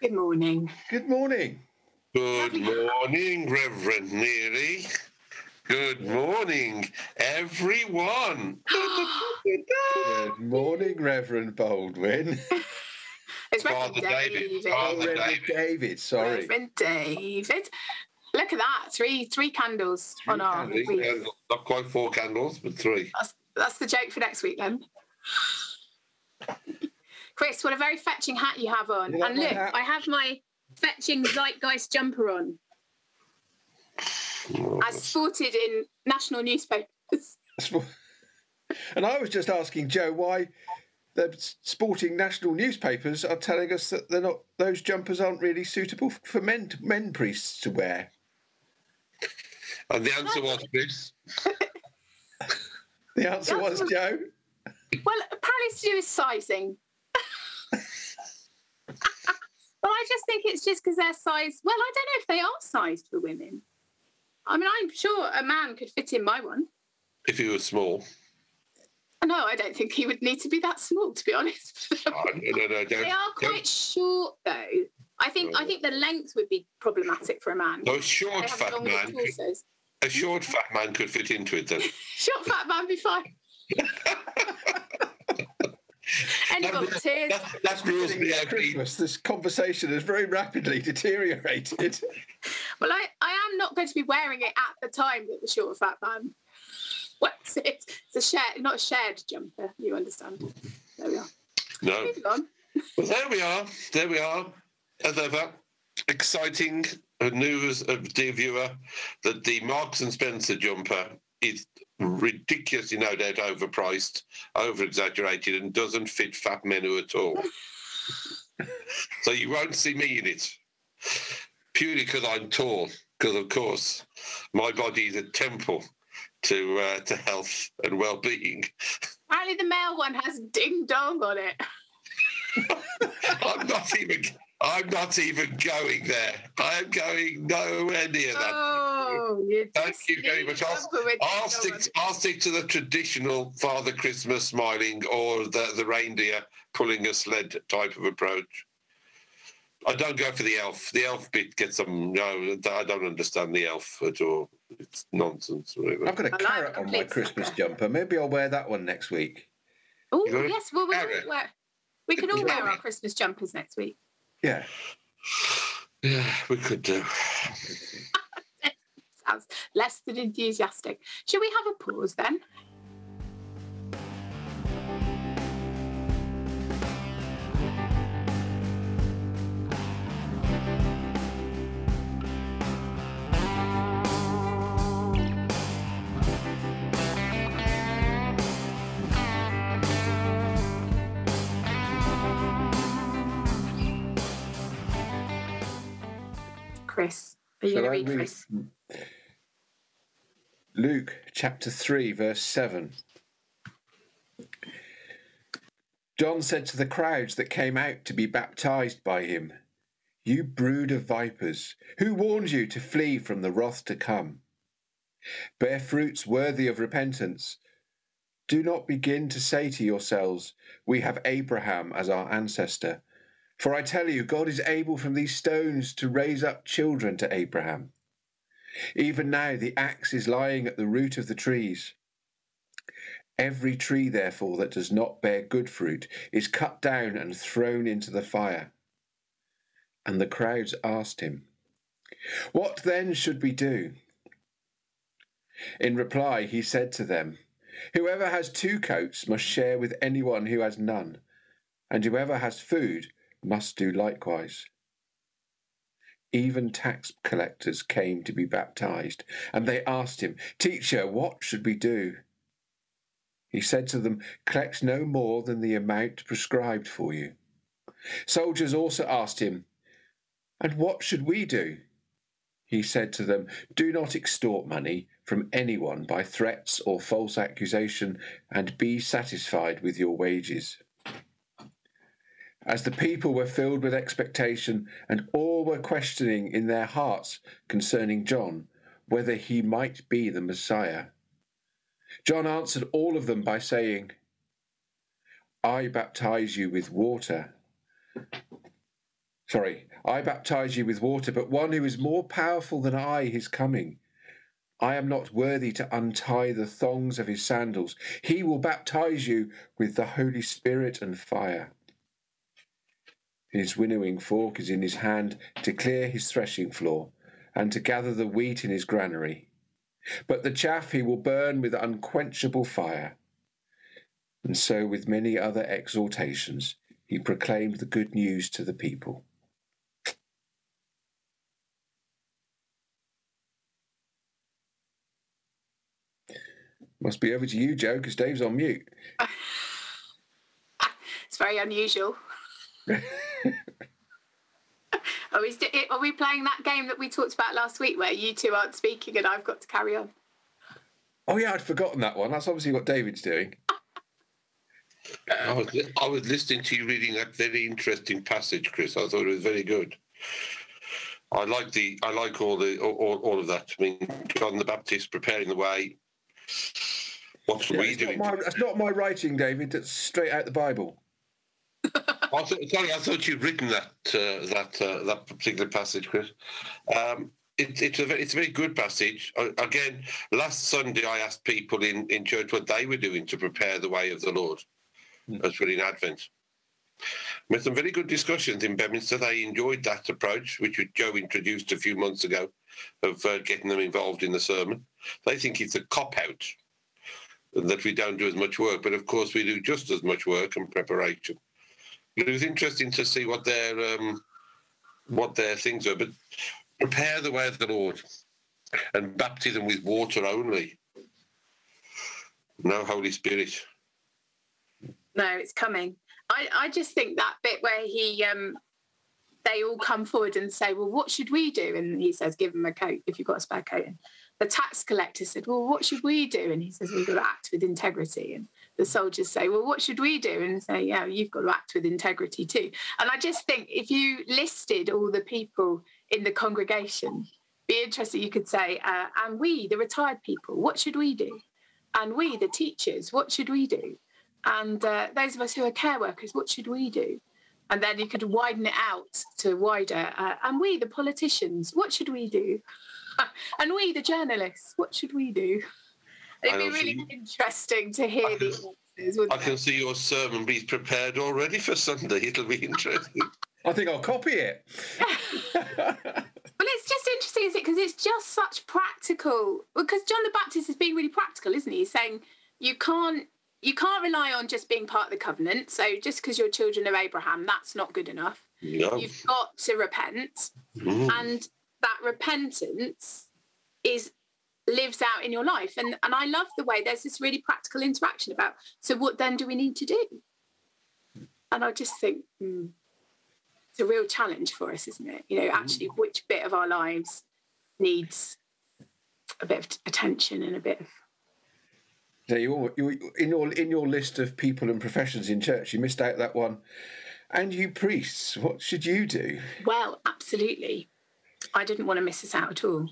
Good morning. Good morning. Good morning, Reverend Neary. Good morning, everyone. Good morning, Reverend Baldwin. It's Father Reverend David. David. Father Oh, Reverend David. David, sorry. Reverend David. Look at that. Three three candles Three on our candles, Three candles. Not quite four candles, but three. That's, that's the joke for next week then. Chris, what a very fetching hat you have on. You and look, hat? I have my fetching zeitgeist jumper on. As sported in national newspapers. And I was just asking Joe why the sporting national newspapers are telling us that they're not; those jumpers aren't really suitable for men men priests to wear. And the answer was Chris. The answer was Joe. Well, apparently it's to do with sizing. Well, I just think it's just because they're sized. Well, I don't know if they are sized for women. I mean, I'm sure a man could fit in my one. If he was small. No, I don't think he would need to be that small, to be honest. Oh, no, no, no, they are quite short, though. I think I oh. think the length would be problematic for a man. no, a short fat man. Could, a short fat man could fit into it then. Short fat man be fine. End of That- tears. That, that's rules me At. Christmas, this conversation has very rapidly deteriorated. Well, I, I am not going to be wearing it at the time that the short fat man wears it. It's a shared, not a shared jumper. You understand? There we are. No. Moving on. Well, there we are. There we are. As ever, exciting news of dear viewer that the Marks and Spencer jumper is ridiculously, no doubt, overpriced, over exaggerated, and doesn't fit fat men at all. so you won't see me in it purely because I'm tall. Because of course, my body is a temple to uh, to health and well-being. Apparently, the male one has ding dong on it. I'm not even. I'm not even going there. I am going nowhere near that. Oh, Oh, you Thank you very much. a I'll, I'll stick. To, I'll stick to the traditional Father Christmas smiling or the the reindeer pulling a sled type of approach. I don't go for the elf. The elf bit gets some. No, I don't understand the elf at all. It's nonsense. Really. I've got a I carrot the on my Christmas sucker. jumper. Maybe I'll wear that one next week. Oh, You got a yes. Well, we, all wear, we can all wear our Christmas jumpers next week. Yeah. Yeah, we could do. Sounds less than enthusiastic. Shall we have a pause then? Chris, are you going to read read Chris? Luke chapter 3, verse 7. John said to the crowds that came out to be baptized by him, You brood of vipers, who warned you to flee from the wrath to come? Bear fruits worthy of repentance. Do not begin to say to yourselves, We have Abraham as our ancestor. For I tell you, God is able from these stones to raise up children to Abraham. Even now the axe is lying at the root of the trees. Every tree, therefore, that does not bear good fruit is cut down and thrown into the fire. And the crowds asked him, What then should we do? In reply, he said to them, Whoever has two coats must share with anyone who has none, and whoever has food must do likewise. Even tax collectors came to be baptized, and they asked him, Teacher, what should we do? He said to them, Collect no more than the amount prescribed for you. Soldiers also asked him, And what should we do? He said to them, Do not extort money from anyone by threats or false accusation, and be satisfied with your wages. As the people were filled with expectation, and all were questioning in their hearts concerning John whether he might be the Messiah, John answered all of them by saying, I baptize you with water. Sorry, I baptize you with water, but one who is more powerful than I is coming. I am not worthy to untie the thongs of his sandals. He will baptize you with the Holy Spirit and fire. His winnowing fork is in his hand to clear his threshing floor and to gather the wheat in his granary. But the chaff he will burn with unquenchable fire. And so, with many other exhortations, he proclaimed the good news to the people. Must be over to you, Joe, because Dave's on mute. it's very unusual. are we st- eh, are we playing that game that we talked about last week, where you two aren't speaking and I've got to carry on? Oh yeah, I'd forgotten that one. That's obviously what David's doing. I was, I was listening to you reading that very interesting passage, Chris. I thought it was very good. I like the I like all the all, all of that. I mean, John the Baptist preparing the way. What should Yeah, we it's do? not my, that's not my writing, David. That's straight out the Bible. I thought, sorry, I thought you'd written that uh, that uh, that particular passage, Chris. Um, it, it's a very, it's a very good passage. Uh, again, last Sunday I asked people in, in church what they were doing to prepare the way of the Lord as we're in Advent. We had some very good discussions in Beaminster. They enjoyed that approach, which Joe introduced a few months ago, of uh, getting them involved in the sermon. They think it's a cop out that we don't do as much work, but of course we do just as much work and preparation. It was interesting to see what their um, what their things were. but prepare the way of the Lord and baptism with water only. No Holy Spirit. No, it's coming. I, I just think that bit where he um they all come forward and say, Well, what should we do? And he says, Give them a coat if you've got a spare coat. And the tax collector said, Well, what should we do? And he says, We've got to act with integrity. And the soldiers say, Well, what should we do? And say, Yeah, you've got to act with integrity too. And I just think if you listed all the people in the congregation, be interesting, you could say, uh, and we, the retired people, what should we do? And we, the teachers, what should we do? And uh, those of us who are care workers, what should we do? And then you could widen it out to wider. Uh, and we, the politicians, what should we do? and we, the journalists, what should we do? It'd be really see- interesting to hear I the can- answers, I wouldn't can it? see your sermon be prepared already for Sunday. It'll be interesting. I think I'll copy it. Well, it's just interesting, is it? Because it's just such practical. Because John the Baptist is being really practical, isn't he? He's saying you can't you can't rely on just being part of the covenant. So just because you're children of Abraham, that's not good enough. No. You've got to repent, Mm. and that repentance is lives out in your life. And and I love the way there's this really practical interaction about. So what then do we need to do? And I just think. hmm, it's a real challenge for us, isn't it? You know, actually, which bit of our lives needs a bit of attention and a bit of So you, you in your in your list of people and professions in church, you missed out that one. And you priests, what should you do? well, absolutely. I didn't want to miss this out at all.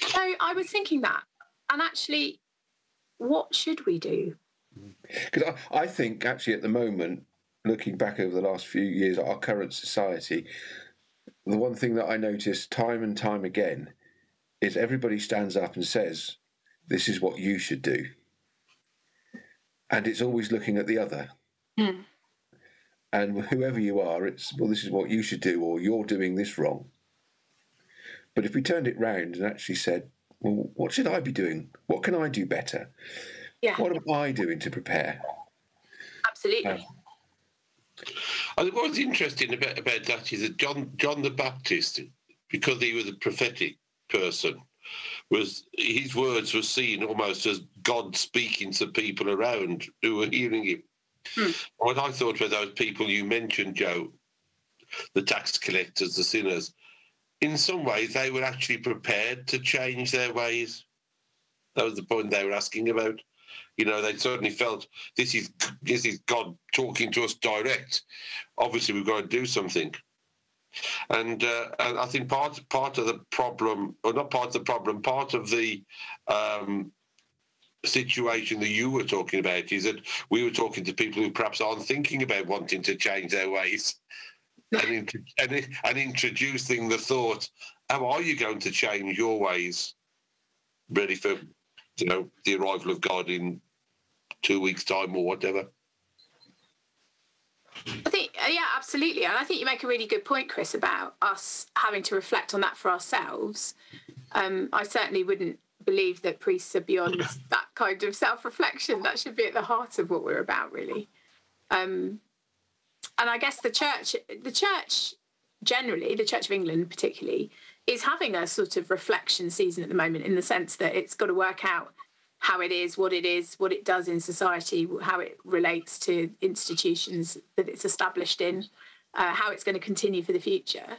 So I was thinking that, and actually, what should we do? Because I, I think actually at the moment, looking back over the last few years, our current society, the one thing that I notice time and time again is everybody stands up and says, "This is what you should do," and it's always looking at the other. Hmm. And whoever you are, it's well, this is what you should do, or you're doing this wrong. But if we turned it round and actually said, well, what should I be doing? What can I do better? Yeah, What am I doing to prepare? absolutely. Um, I think what's interesting about, about that is that John John the Baptist, because he was a prophetic person, was his words were seen almost as God speaking to people around who were hearing him. Hmm. What I thought were those people you mentioned, Joe, the tax collectors, the sinners. In some ways, they were actually prepared to change their ways. That was the point they were asking about. You know, they certainly felt this is this is God talking to us direct. Obviously, we've got to do something. And, uh, and I think part part of the problem, or not part of the problem, part of the um, situation that you were talking about is that we were talking to people who perhaps aren't thinking about wanting to change their ways. And, and, and introducing the thought, how are you going to change your ways, ready for you know the arrival of God in two weeks' time or whatever? I think, uh, yeah, absolutely. And I think you make a really good point, Chris, about us having to reflect on that for ourselves. Um, I certainly wouldn't believe that priests are beyond that kind of self reflection. That should be at the heart of what we're about, really. Um, and I guess the church, the church generally, the Church of England particularly, is having a sort of reflection season at the moment in the sense that it's got to work out how it is, what it is, what it does in society, how it relates to institutions that it's established in, uh, how it's going to continue for the future.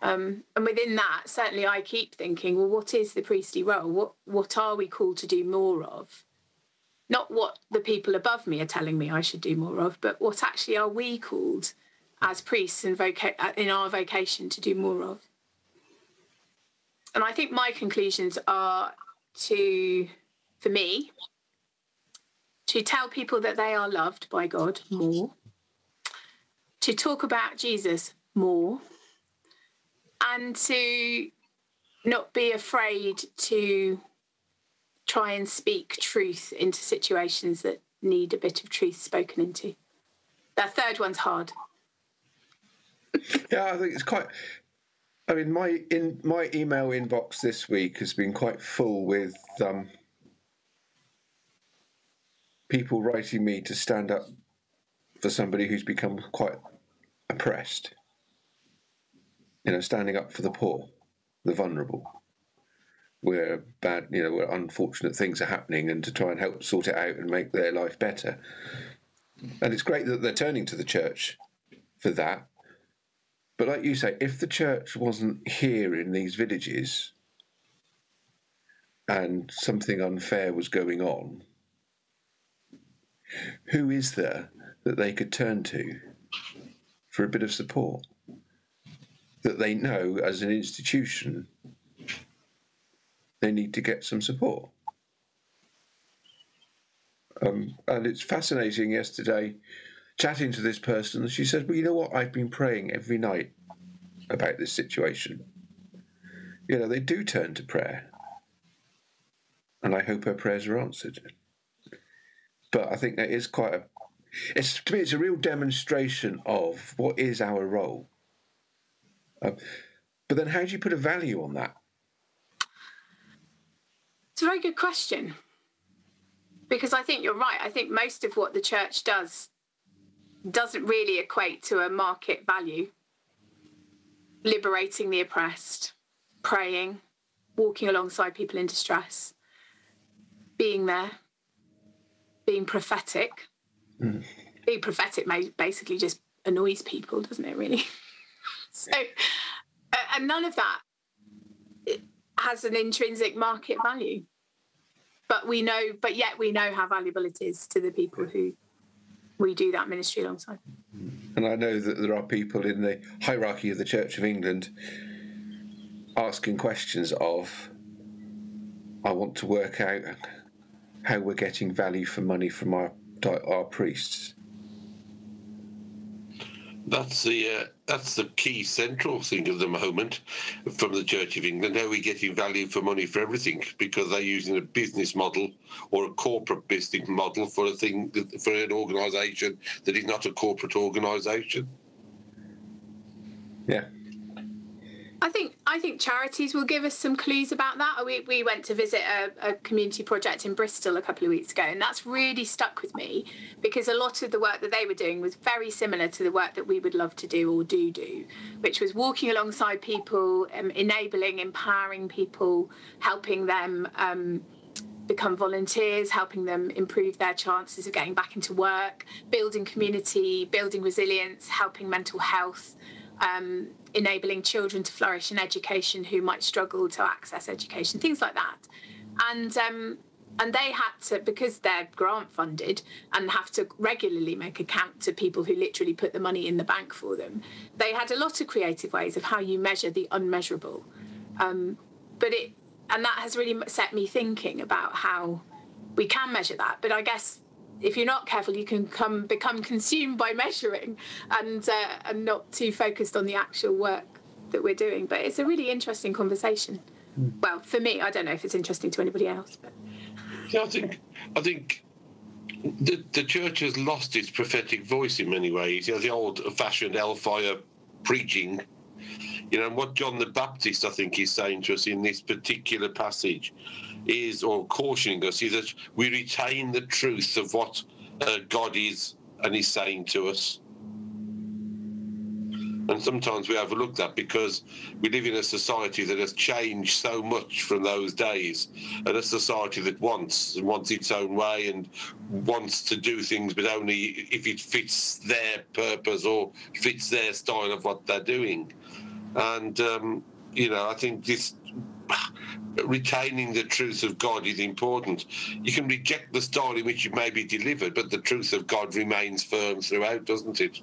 Um, and within that, certainly I keep thinking, well, what is the priestly role? What what are we called to do more of? Not what the people above me are telling me I should do more of, but what actually are we called as priests in, voca- uh, in our vocation to do more of? And I think my conclusions are to, for me, to tell people that they are loved by God more, to talk about Jesus more and to not be afraid to try and speak truth into situations that need a bit of truth spoken into. That third one's hard. Yeah, I think it's quite. I mean, my in my email inbox this week has been quite full with um, people writing me to stand up for somebody who's become quite oppressed you know, standing up for the poor, the vulnerable, where bad, you know, where unfortunate things are happening, and to try and help sort it out and make their life better. And it's great that they're turning to the church for that. But like you say, if the church wasn't here in these villages and something unfair was going on, who is there that they could turn to for a bit of support? that they know as an institution they need to get some support. Um, and it's fascinating yesterday chatting to this person. She said, Well, you know what? I've been praying every night about this situation. You know, they do turn to prayer. And I hope her prayers are answered. But I think that is quite a. It's, to me, it's a real demonstration of what is our role uh, but then, how do you put a value on that? It's a very good question. Because I think you're right. I think most of what the church does doesn't really equate to a market value. Liberating the oppressed, praying, walking alongside people in distress, being there, being prophetic. Mm. Being prophetic basically just annoys people, doesn't it, really? so, uh, and none of that has an intrinsic market value. But we know, but yet we know how valuable it is to the people who we do that ministry alongside. And I know that there are people in the hierarchy of the Church of England asking questions of, I want to work out how we're getting value for money from our our priests. That's the uh, that's the key central thing of the moment from the Church of England. Are we getting value for money for everything? Because they're using a business model or a corporate business model for a thing for an organisation that is not a corporate organisation. Yeah, I think I think charities will give us some clues about that. We, we went to visit a, a, community project in Bristol a couple of weeks ago, and that's really stuck with me because a lot of the work that they were doing was very similar to the work that we would love to do or do do, which was walking alongside people, um, enabling, empowering people, helping them. Um, become volunteers, helping them improve their chances of getting back into work, building community, building resilience, helping mental health, um, enabling children to flourish in education who might struggle to access education, things like that. And um, and they had to because they're grant funded and have to regularly make account to people who literally put the money in the bank for them. They had a lot of creative ways of how you measure the unmeasurable, um, but it and that has really set me thinking about how we can measure that. But I guess if you're not careful, you can come become consumed by measuring and uh, and not too focused on the actual work that we're doing. But it's a really interesting conversation. Mm. Well, for me, I don't know if it's interesting to anybody else, but yeah, I think I think the the church has lost its prophetic voice in many ways. You know, the old-fashioned hellfire preaching. You know, what John the Baptist, I think, is saying to us in this particular passage is, or cautioning us, is that we retain the truth of what uh, God is and is saying to us. And sometimes we overlook that because we live in a society that has changed so much from those days, and a society that wants wants its own way and wants to do things, but only if it fits their purpose or fits their style of what they're doing. And um, you know, I think this retaining the truth of God is important. You can reject the style in which it may be delivered, but the truth of God remains firm throughout, doesn't it?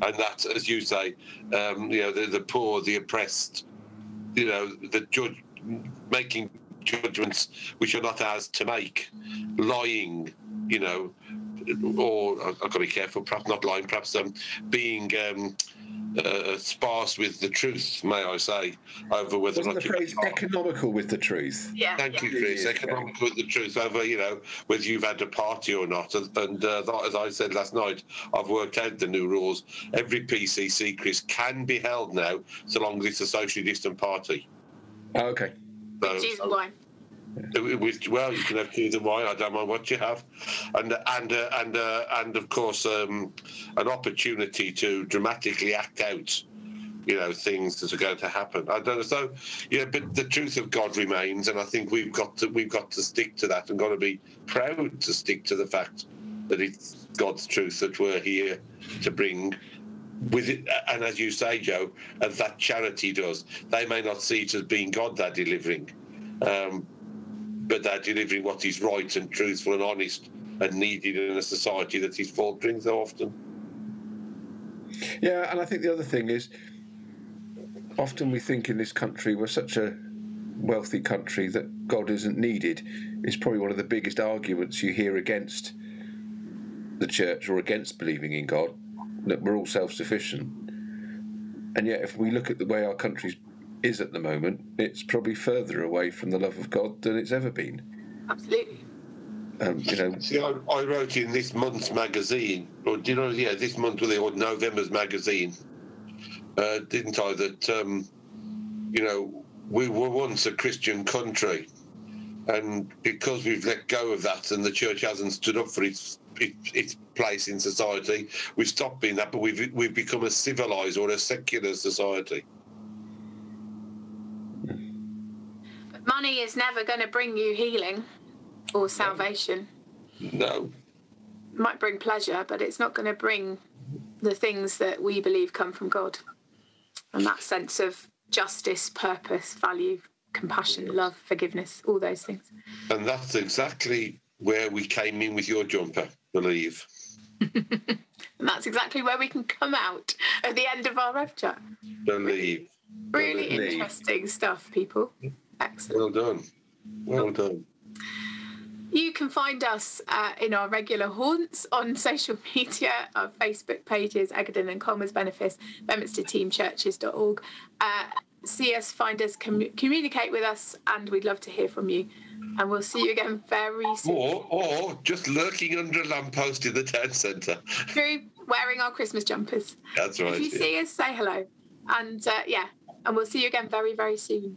And that, as you say, um, you know, the, the poor, the oppressed, you know, the judge making judgments which are not ours to make, lying, you know, or I've got to be careful, perhaps not lying, perhaps um, being um, uh, sparse with the truth, may I say, over whether Wasn't or not the phrase economical with the truth. Yeah. Thank yeah. you, Chris. Economical with the truth over, you know, whether you've had a party or not. And, and uh, as I said last night, I've worked out the new rules. Every PCC, Chris, can be held now, so long as it's a socially distant party. Oh, okay. So, Cheese and wine. With, well, you can have cheese and wine. I don't mind what you have, and and uh, and uh, and of course, um, an opportunity to dramatically act out, you know, things that are going to happen. I don't know. So, yeah, but the truth of God remains, and I think we've got to we've got to stick to that, and got to be proud to stick to the fact that it's God's truth that we're here to bring with it, and as you say, Joe, as that charity does, they may not see it as being God they're delivering, um, but they're delivering what is right and truthful and honest and needed in a society that is faltering so often. Yeah, and I think the other thing is often we think in this country we're such a wealthy country that God isn't needed. Is probably one of the biggest arguments you hear against the church or against believing in God that we're all self sufficient. And yet, if we look at the way our country's is at the moment, it's probably further away from the love of God than it's ever been. Absolutely. Um, you know, See, I, I, wrote in this month's magazine, or do you know, yeah, this month or November's magazine, uh, didn't I? That um, you know, we were once a Christian country, and because we've let go of that, and the church hasn't stood up for its its, its place in society, we've stopped being that, but we've we've become a civilized or a secular society. Money is never going to bring you healing or salvation. No. It might bring pleasure, but it's not going to bring the things that we believe come from God. And that sense of justice, purpose, value, compassion, love, forgiveness, all those things. And that's exactly where we came in with your jumper, believe. and that's exactly where we can come out at the end of our rev chat. Believe. Really believe. interesting stuff, people. Excellent. Well done. Well done. You can find us uh, in our regular haunts on social media, our Facebook pages, Eggardon and Colmers Benefice, BeaminsterTeamChurches.org. Uh, see us, find us, com- communicate with us, and we'd love to hear from you. And we'll see you again very soon. Or, or just lurking under a lamppost in the town centre. Through wearing our Christmas jumpers. That's right. If you yeah. see us, say hello. And uh, yeah, and we'll see you again very, very soon.